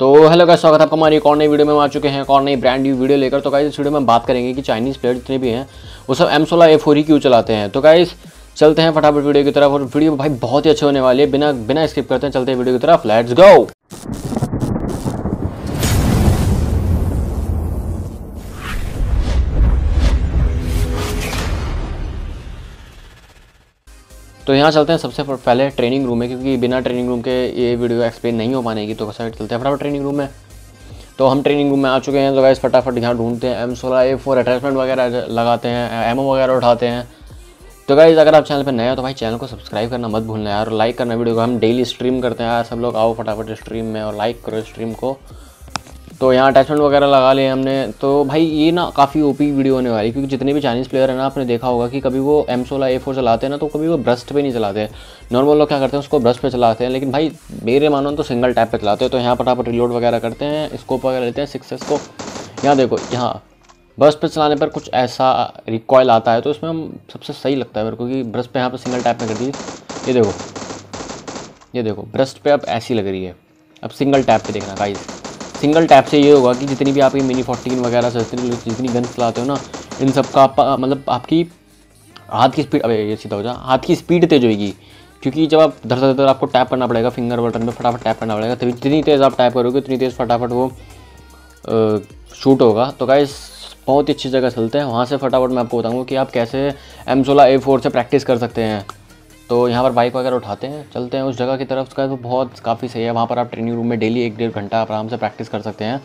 तो हेलो का स्वागत आपका हमारी एक और नई वीडियो में। आ चुके हैं एक और नई ब्रांड न्यू वीडियो लेकर। तो गाइस इस वीडियो में बात करेंगे कि चाइनीज़ प्लेयर जितने भी हैं, वो सब एम सोलह ए फोर ही क्यों चलाते हैं? तो गाइस चलते हैं फटाफट वीडियो की तरफ़। और वीडियो भाई बहुत ही अच्छे होने वाली है। बिना बिना स्किप करते हैं, चलते हैं वीडियो की तरफ़। लेट्स गो तो यहाँ चलते हैं सबसे पहले ट्रेनिंग रूम में, क्योंकि बिना ट्रेनिंग रूम के ये वीडियो एक्सप्लेन नहीं हो पाएगी तो साइड चलते हैं फटाफट ट्रेनिंग रूम में। तो हम ट्रेनिंग रूम में आ चुके हैं तो गाइस फटाफट यहाँ ढूंढते हैं एम सोलह ए फोर अटैचमेंट वगैरह लगाते हैं एमओ वगैरह उठाते हैं। तो गाइज़ अगर आप चैनल पर नए हो तो भाई चैनल को सब्सक्राइब करना मत भूलना यार, और लाइक करना वीडियो को। हम डेली स्ट्रीम करते हैं यार, सब लोग आओ फटाफट स्ट्रीम में, और लाइक करो स्ट्रीम को। तो यहाँ अटैचमेंट वगैरह लगा लिए हमने। तो भाई ये ना काफ़ी ओपी वीडियो होने वाली क्योंकि जितने भी चाइनीज़ प्लेयर है ना, आपने देखा होगा कि कभी वो एम सोलह ए फोर चलाते हैं ना तो कभी वो ब्रस्ट पे नहीं चलाते नॉर्मल लोग क्या करते हैं, उसको ब्रस्ट पे चलाते हैं, लेकिन भाई मेरे मानो तो सिंगल टैप पे चलाते हैं तो यहाँ फटाफट रिलोड वगैरह करते हैं स्कोप वगैरह लेते हैं सिक्सेस को। यहाँ देखो, यहाँ ब्रश पे चलाने पर कुछ ऐसा रिकॉयल आता है तो इसमें हम सबसे सही लगता है मेरे को कि ब्रश पे यहाँ पर सिंगल टैप में कर दी। ये देखो ये देखो ब्रस्ट पे अब ऐसी लग रही है। अब सिंगल टैप पे देखना गाइस सिंगल टैप से ये होगा कि जितनी भी आपकी मिनी फोर्टीन वगैरह से जितनी जितनी चलाते हो ना, इन सब का आप मतलब आपकी हाथ की स्पीड अबे, ये सीधा हो जा। हाथ की स्पीड तेज होगी क्योंकि जब आप धर धर आपको टैप करना पड़ेगा फिंगर बटन में फटाफट टैप करना पड़ेगा, तभी जितनी तेज़ आप टैप करोगे, उतनी तेज़ फटाफट वो शूट होगा। तो गाइस बहुत ही अच्छी जगह चलते हैं। वहाँ से फटाफट मैं आपको बताऊँगा कि आप कैसे एम सोलह ए फोर से प्रैक्टिस कर सकते हैं। तो यहाँ पर बाइक वगैरह उठाते हैं, चलते हैं उस जगह की तरफ़। का तो बहुत काफ़ी सही है। वहाँ पर आप ट्रेनिंग रूम में डेली एक डेढ़ घंटा आप आराम से प्रैक्टिस कर सकते हैं।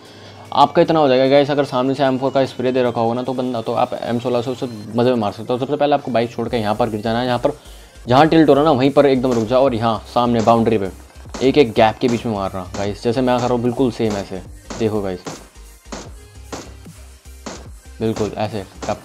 आपका इतना हो जाएगा। गैस अगर सामने से एम फोर का स्प्रे दे रखा होगा ना तो बंदा तो आप एम सोलह से उससे मज़े में मार सकते हो। सबसे पहले आपको बाइक छोड़ के यहाँ पर गिर जाना है। यहाँ पर, जहाँ टिल्ट हो रहा है ना, वहीं पर एकदम रुक जाओ और यहाँ सामने बाउंड्री पे एक एक गैप के बीच में मार रहा गाइस जैसे मैं कर रहा हूँ, बिल्कुल सेम ऐसे। देखो गाइस बिल्कुल, ऐसे, टप।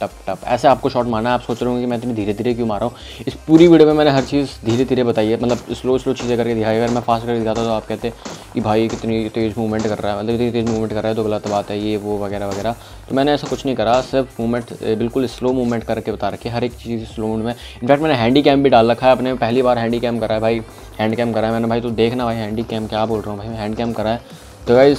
टप टप। ऐसे आपको शॉट मारना आप सोच रहे होंगे कि मैं इतनी धीरे धीरे क्यों मार? रहा हूँ इस पूरी वीडियो में मैंने हर चीज़ धीरे धीरे बताई है। मतलब स्लो स्लो चीज़ें करके दिखाई अगर मैं फास्ट करके दिखाता तो आप कहते कि भाई कितनी तेज़ मूवमेंट कर रहा है। मतलब इतनी तेज़ मूवमेंट कर रहा है तो गलत बात है, ये, वो, वगैरह वगैरह। तो मैंने ऐसा कुछ नहीं करा, सिर्फ़ मूवमेंट बिल्कुल स्लो मूवमेंट करके बता रखी हर एक चीज़ स्लो मूवमेंट में। इनफैक्ट मैंने हैंडी कैम भी डाल रखा है, अपने पहली बार हैंडी कैम करा है। भाई हैंड कैम करा है मैंने। भाई तो देखना भाई हैंडी कैम क्या बोल रहा हूँ भाई हैंड कैम करा है। तो भाई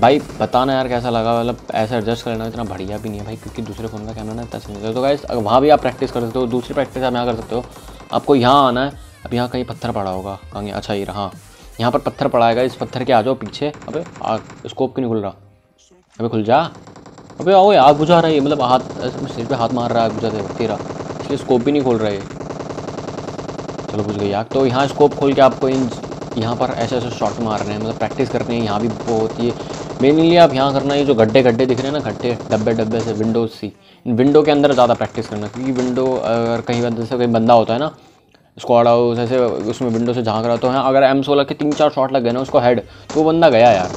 भाई, बताना यार कैसा लगा मतलब ऐसा एडजस्ट करना इतना बढ़िया भी नहीं है भाई, क्योंकि दूसरे फ़ोन का कैमरा ना इतना नहीं तो गाइस वहाँ भी आप प्रैक्टिस कर सकते हो, दूसरी प्रैक्टिस आप यहाँ कर सकते हो। आपको यहाँ आना है, अब यहाँ कहीं पत्थर पड़ा होगा। कहीं अच्छा ये रहा। यहाँ पर पत्थर पड़ा है इस पत्थर के आ जाओ पीछे। अबे स्कोप क्यों नहीं खुल रहा? अबे, खुल जा। अबे, आओ आग बुझा रहा है मतलब हाथ सिर पे हाथ मार रहा है आग बुझा तेरा। इसलिए स्कोप भी नहीं खोल रहा है चलो, बुझ गई आग तो यहाँ स्कोप खोल के आपको इन, यहाँ पर ऐसे ऐसे शॉट मारने हैं मतलब प्रैक्टिस करनी है, यहाँ भी बहुत ही मेनली आप यहाँ करना है जो गड्ढे गड्ढे दिख रहे हैं ना, गड्ढे डब्बे डब्बे से विंडोज़ सी विंडो के अंदर ज़्यादा प्रैक्टिस करना, क्योंकि विंडो अगर कहीं जैसे कहीं बंदा होता है ना स्क्वाड हाउस ऐसे उसमें विंडो से झाँक रहा तो यहाँ अगर एम सोलह के तीन चार शॉट लग गए ना उसको हेड तो बंदा गया यार।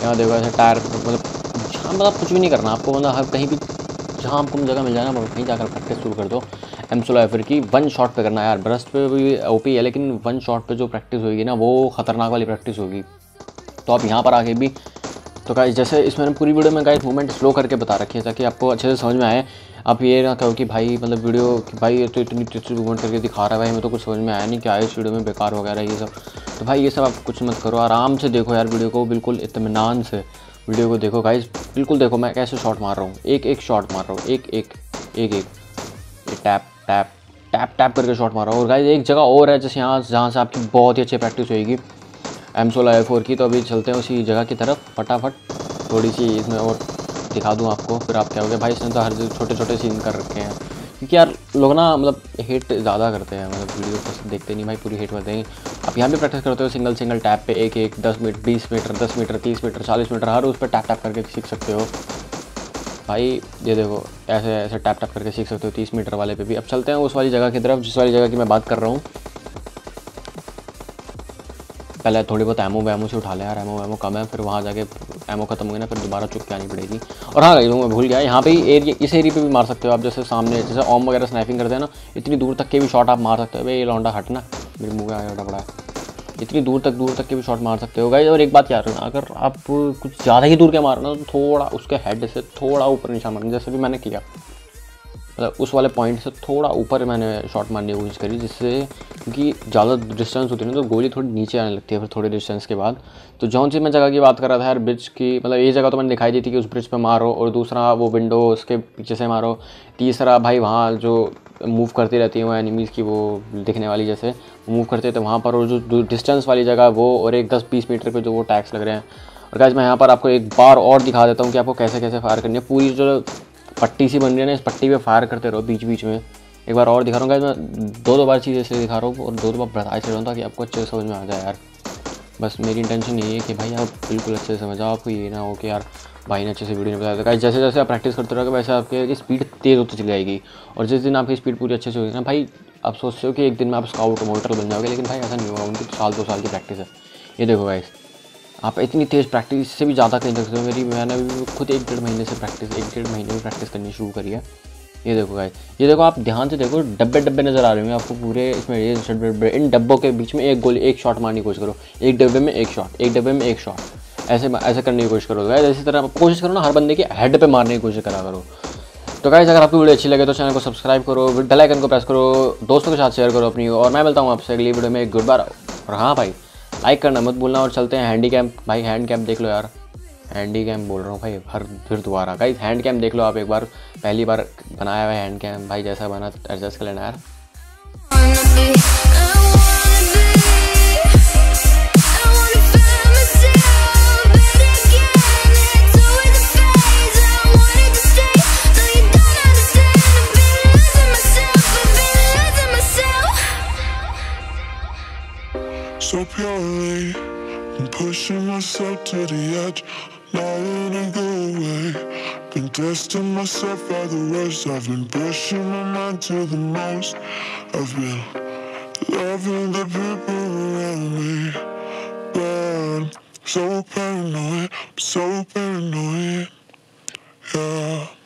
यहाँ देखो ऐसे टायर मतलब जहाँ मतलब कुछ भी नहीं करना, आपको मतलब हर कहीं भी, जहाँ आपको जगह मिल जाए ना कहीं जाकर प्रैक्टिस शुरू कर दो। एम सोलह फिर की वन शॉट पे करना यार ब्रस्ट पे भी ओपी है, लेकिन वन शॉट पे जो प्रैक्टिस होगी ना, वो ख़तरनाक वाली प्रैक्टिस होगी। तो आप यहाँ पर आके भी तो गाइस जैसे इसमें मैंने पूरी वीडियो में गाइस मूवमेंट स्लो करके बता रखी है, ताकि आपको अच्छे से समझ में आए। आप ये ना कहो कि भाई मतलब वीडियो कि भाई ये तो इतनी तेज मूवमेंट करके दिखा रहा है भाई मैं तो कुछ समझ में आया नहीं क्या है इस वीडियो में बेकार वगैरह ये सब। तो भाई ये सब आप कुछ मत करो, आराम से देखो यार वीडियो को, बिल्कुल इतमान से वीडियो को देखो गाइज़ बिल्कुल देखो, मैं कैसे शॉट मार रहा हूँ। एक एक शॉट मार रहा हूँ। एक एक एक एक टैप टैप टैप टैप करके शॉट मार रहा हूँ। और गाइज़ एक जगह और है, जैसे यहाँ, जहाँ से आपकी बहुत ही अच्छी प्रैक्टिस होएगी। एम सोलह ए फोर की तो अभी चलते हैं उसी जगह की तरफ़, फटाफट। थोड़ी सी इसमें और दिखा दूँ आपको, फिर आप क्या हो गया भाई इसने तो हर छोटे छोटे सीन कर रखे हैं। क्योंकि यार, लोग ना मतलब हेट ज़्यादा करते हैं मतलब वीडियो को देखते नहीं, भाई पूरी हेट करते हैं आप यहाँ भी प्रैक्टिस करते हो सिंगल सिंगल टैप पे एक एक, दस मीटर बीस मीटर दस मीटर तीस मीटर चालीस मीटर हर उस पर टैप टैप करके सीख सकते हो। भाई, ये देखो, ऐसे ऐसे टैप टैप करके सीख सकते हो तीस मीटर वाले पे भी। अब चलते हैं उस वाली जगह की तरफ़, जिस वाली जगह की मैं बात कर रहा हूँ। पहले थोड़ी बहुत एमओ वैमो से उठा ले यार एमओ वैमो कम है, फिर वहाँ जाके एमओ खत्म हो गया ना, फिर दोबारा चुप के आनी पड़ेगी। और हाँ मैं भूल गया, यहाँ पे एरिया इस एरिया पे भी मार सकते हो आप, जैसे सामने जैसे ओम वगैरह स्नैपिंग करते हैं ना, इतनी दूर तक के भी शॉट आप मार सकते हो। भाई ये लौंडा हटना मेरे मुँह आया पड़ा है। इतनी दूर तक दूर तक के भी शॉट मार सकते हो। गाइज़ और एक बात रखना अगर आप कुछ ज़्यादा ही दूर के मारना तो थोड़ा उसके हेड से थोड़ा ऊपर निशान मारना, जैसे भी मैंने किया। मतलब उस वाले पॉइंट से थोड़ा ऊपर मैंने शॉट मारने की कोशिश करी, जिससे क्योंकि ज़्यादा डिस्टेंस होती है ना तो गोली थोड़ी नीचे आने लगती है फिर थोड़े डिस्टेंस के बाद। तो जौन सी मैं जगह की बात कर रहा था, यार ब्रिज की मतलब ये जगह तो मैंने दिखाई दी थी कि उस ब्रिज पर मारो और दूसरा वो विंडो उसके पीछे से मारो। तीसरा भाई वहाँ जो मूव करती रहती है वो एनिमीज़ की, वो दिखने वाली जैसे मूव करते थे वहाँ पर और जो डिस्टेंस वाली जगह वो और एक दस बीस मीटर पे जो वो टैक्स लग रहे हैं। और गाइज़ मैं यहाँ पर आपको एक बार और दिखा देता हूँ कि आपको कैसे कैसे फायर करनी है। पूरी जो पट्टी सी बन रही है ना, इस पट्टी पे फायर करते रहो बीच बीच में। एक बार और दिखा रहा हूँ मैं दो दो बार चीज़ ऐसे दिखा रहा हूँ और दो दो बार बताए चल रहा हूँ ताकि आपको अच्छे से समझ में आ जाए यार। बस मेरी इंटेंशन यही है कि भाई आप बिल्कुल अच्छे से समझ आओ आपको ये ना हो कि यार भाई ने अच्छे से वीडियो नहीं बताया। था जैसे जैसे आप प्रैक्टिस करते रहोगे, वैसे आपके स्पीड तेज़ होती चली जाएगी। और जिस दिन आपकी स्पीड पूरी अच्छे से होगी ना, भाई आप सोचते हो कि एक दिन में आप स्काउट मोटर बन जाओगे, लेकिन भाई ऐसा नहीं होगा, उनकी तो साल दो साल की प्रैक्टिस है। ये देखो भाई आप इतनी तेज़ प्रैक्टिस से भी ज़्यादा कहीं सकते हो। मेरी, मैंने भी खुद एक डेढ़ महीने से प्रैक्टिस एक डेढ़ महीने में प्रैक्टिस करनी शुरू करी है। ये देखो गाइस ये देखो आप ध्यान से देखो, डब्बे डब्बे नज़र आ रहे होंगे आपको पूरे इसमें ये इन डब्बों के बीच में एक गोली, एक शॉट मारने की कोशिश करो। एक डब्बे में एक शॉट एक डब्बे में एक शॉट ऐसे ऐसे करने की कोशिश करो। गाइस इसी तरह आप कोशिश करो ना, हर बंदे के हेड पे मारने की कोशिश करा करो। तो गाइस अगर आपको वीडियो अच्छी लगे तो चैनल को सब्सक्राइब करो बेल आइकन को प्रेस करो, दोस्तों के साथ शेयर करो अपनी, और मैं मिलता हूँ आपसे अगली वीडियो में। एक गुड बार और हाँ भाई। लाइक करना मत बोलना और चलते हैं हैंडी कैम्प भाई हैंड कैम्प देख लो यार। हैंडी कैम्प बोल रहा हूँ भाई, हर फिर दोबारा। गाइस हैंड कैम्प देख लो आप एक बार। पहली बार बनाया हुआ है हैंड कैम्प भाई, जैसा बना एडजस्ट कर लेना यार। myself to the edge, now it go away. Been testing myself by the worst, I've been pushing my mind to the most. I've been loving the people around me, but I'm so paranoid, I'm so paranoid, yeah.